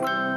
you